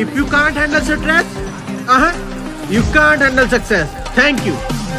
If you can't handle stress, uh-huh, you can't handle success. Thank you.